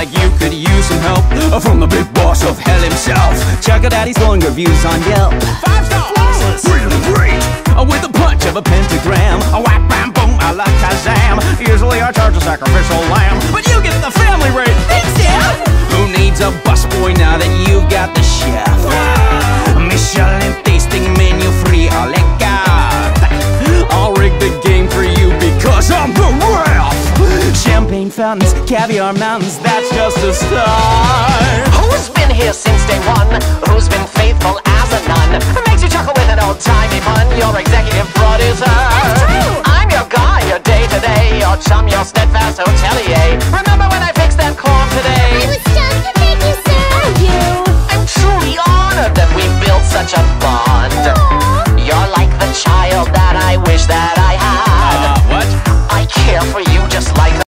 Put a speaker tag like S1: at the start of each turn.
S1: like you could use some help from the big boss of hell himself. Check out Daddy's glowing reviews on Yelp.
S2: Five star flawless.
S1: Really great, with a punch of a pentagram. A whap bam boom, alakazam. Usually I charge a sacrificial lamb, but you get the family rate.
S2: Thanks, Dad.
S1: Who needs a busboy now that you've Champagne fountains, caviar mountains, that's just a start.
S3: Who's been here since day one? Who's been faithful as a nun? Makes you chuckle with an old-timey pun. Your executive producer. I'm your guy, your day-to-day, your chum, your steadfast oh,